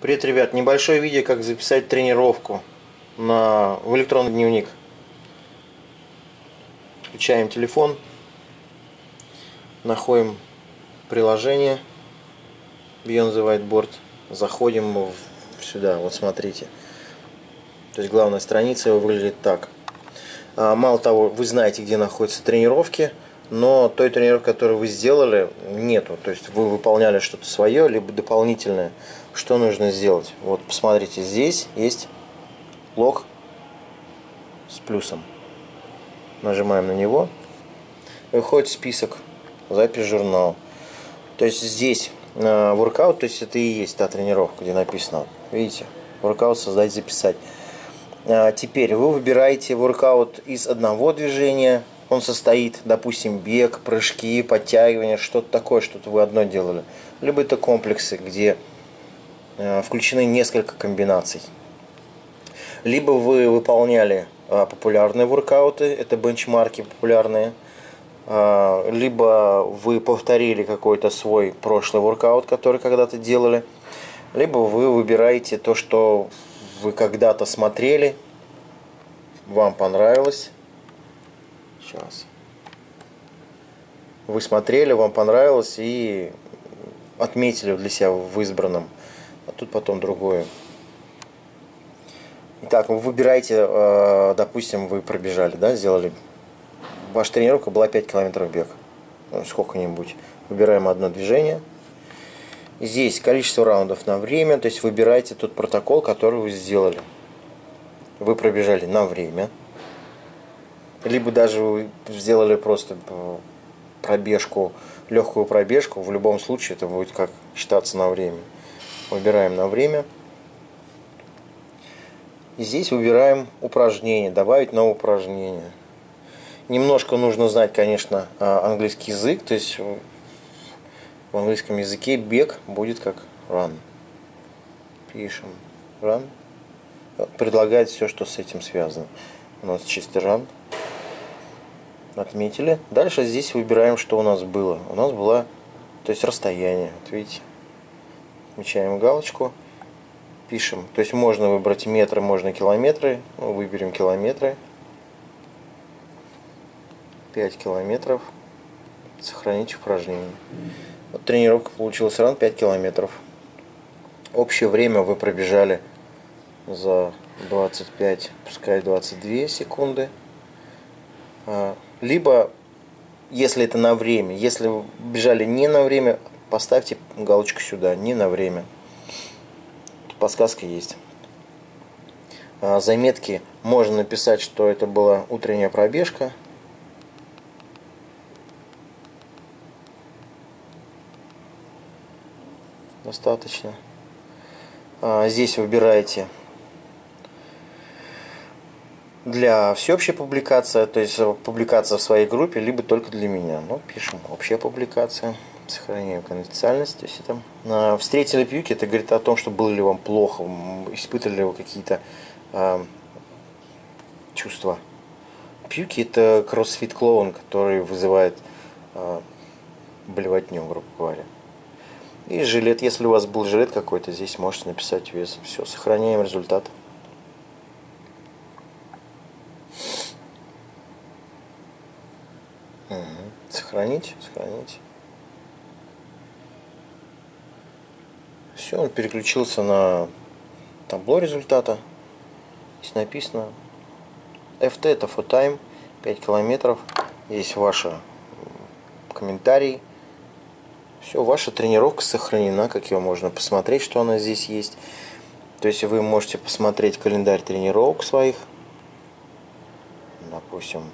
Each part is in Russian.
Привет, ребят! Небольшое видео, как записать тренировку на, в электронный дневник. Включаем телефон, находим приложение Beyond the Whiteboard, заходим в, сюда, вот смотрите. То есть главная страница выглядит так. А, мало того, вы знаете, где находятся тренировки, но той тренировки, которую вы сделали, нету. То есть вы выполняли что-то свое, либо дополнительное. Что нужно сделать? Вот посмотрите, здесь есть лог с плюсом. Нажимаем на него. Выходит список, запись журнал. То есть здесь э, воркаут, то есть это и есть та тренировка, где написано, видите, воркаут создать, записать. А теперь вы выбираете воркаут из одного движения, он состоит, допустим, бег, прыжки, подтягивания, что-то такое, что-то вы одно делали. Либо это комплексы, где включены несколько комбинаций. Либо вы выполняли э, популярные воркауты, это бенчмарки популярные, э, либо вы повторили какой-то свой прошлый воркаут, который когда-то делали, либо вы выбираете то, что вы когда-то смотрели, вам понравилось, Сейчас. Вы смотрели, вам понравилось и отметили для себя в избранном. А тут потом другое. Итак, вы выбираете, э, допустим, вы пробежали, да, сделали. Ваша тренировка была 5 километров бег. Ну, сколько-нибудь. Выбираем одно движение. Здесь количество раундов на время, то есть выбираете тот протокол, который вы сделали. Вы пробежали на время либо даже вы сделали просто э, пробежку, легкую пробежку, в любом случае это будет как считаться на время. Выбираем на время. И здесь выбираем упражнение, добавить новое упражнение. Немножко нужно знать, конечно, а, английский язык, то есть в английском языке бег будет как run. Пишем run. Предлагает все, что с этим связано. У нас чистый run отметили. Дальше здесь выбираем, что у нас было. У нас было, то есть расстояние. Вот видите, отмечаем галочку, пишем. То есть можно выбрать метры, можно километры. Ну, выберем километры. 5 километров. Сохранить упражнение. Вот тренировка получилась ран 5 километров. Общее время вы пробежали за 25, пускай 22 секунды. А, либо, если это на время, если вы бежали не на время, поставьте галочку сюда, не на время. Подсказка есть. А, заметки можно написать, что это была утренняя пробежка. Достаточно. А, здесь выбираете для всеобщей публикации, то есть публикация в своей группе, либо только для меня. Ну, пишем общая публикация, сохраняем конфиденциальность. То а, встретили пьюки, это говорит о том, что было ли вам плохо, испытывали ли вы какие-то а, чувства. Пьюки это кроссфит клоун, который вызывает а, блевотню, грубо говоря. И жилет, если у вас был жилет какой-то, здесь можете написать вес. Все, сохраняем результат. Угу. Сохранить, сохранить. Все, он переключился на табло результата. Здесь написано FT это for time, 5 километров. Здесь ваши комментарий. Все, ваша тренировка сохранена, как ее можно посмотреть, что она здесь есть. То есть вы можете посмотреть календарь тренировок своих. Допустим,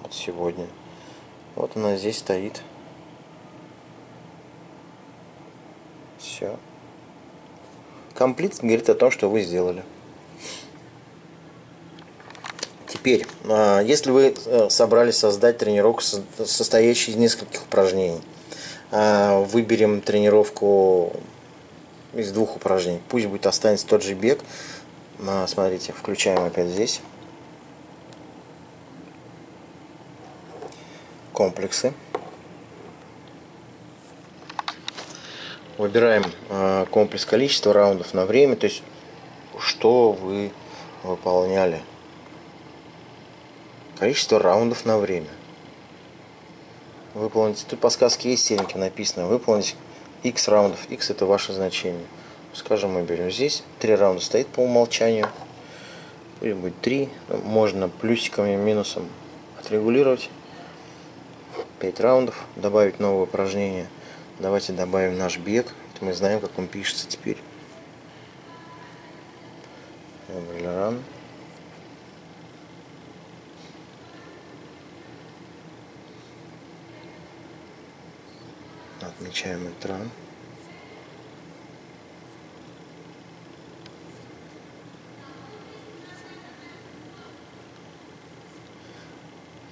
вот сегодня. Вот она здесь стоит. Все. Комплит говорит о том, что вы сделали. Теперь, а, если вы э, собрались создать тренировку, состоящую из нескольких упражнений, а, выберем тренировку из двух упражнений. Пусть будет останется тот же бег. А, смотрите, включаем опять здесь. комплексы. Выбираем э, комплекс количества раундов на время, то есть что вы выполняли. Количество раундов на время. Выполнить, тут подсказки есть серенькие написано, выполнить x раундов, x это ваше значение. Скажем, мы берем здесь, 3 раунда стоит по умолчанию, или будет 3, можно плюсиком и минусом отрегулировать. 5 раундов, добавить новое упражнение. Давайте добавим наш бег, мы знаем, как он пишется теперь. Run. Отмечаем экран.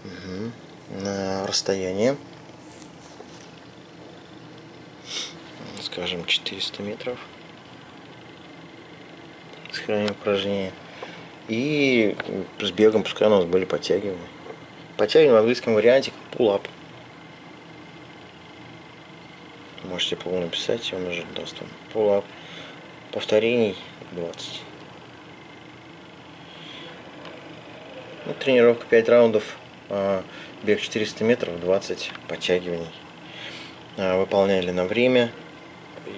Угу. На расстояние, скажем, 400 метров. Сохраним упражнение. И с бегом пускай у нас были подтягивания. Подтягивания в английском варианте pull-up. Можете полу написать, он уже даст вам pull-up. Повторений 20. Ну, тренировка 5 раундов, а, бег 400 метров, 20 подтягиваний. А, выполняли на время.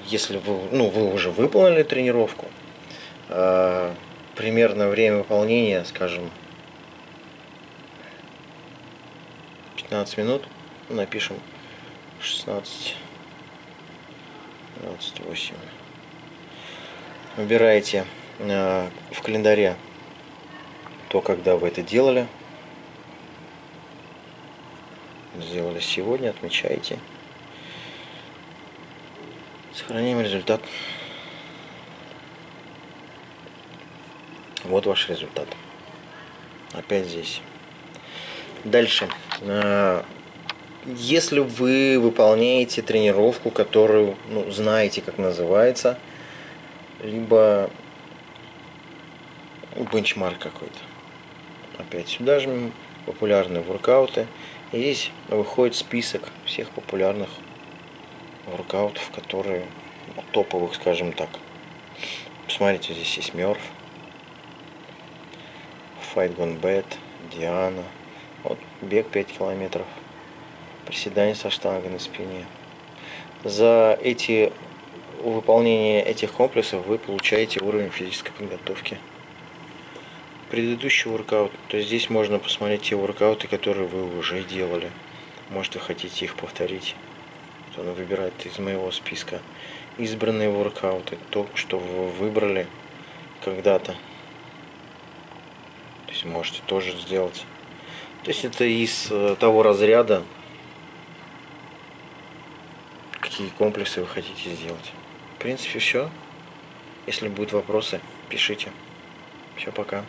Если вы, ну, вы уже выполнили тренировку, а, примерно время выполнения, скажем, 15 минут, напишем 16, 28. Выбираете э, в календаре то, когда вы это делали. Сделали сегодня, отмечаете. Сохраняем результат. Вот ваш результат. Опять здесь. Дальше. А, если вы выполняете тренировку, которую ну, знаете, как называется, либо бенчмарк какой-то. Опять сюда жмем популярные воркауты. И здесь выходит список всех популярных воркаутов, которые ну, топовых, скажем так. Посмотрите, здесь есть Мёрф, Fight Gone Bad, Диана. Вот бег 5 километров. Приседание со штангой на спине. За эти выполнение этих комплексов вы получаете уровень физической подготовки. Предыдущий воркаут, то здесь можно посмотреть те воркауты, которые вы уже делали. Может вы хотите их повторить. То он выбирает из моего списка избранные воркауты, то, что вы выбрали когда-то есть можете тоже сделать. То есть это из э, того разряда, какие комплексы вы хотите сделать. В принципе, все. Если будут вопросы, пишите. Все, пока.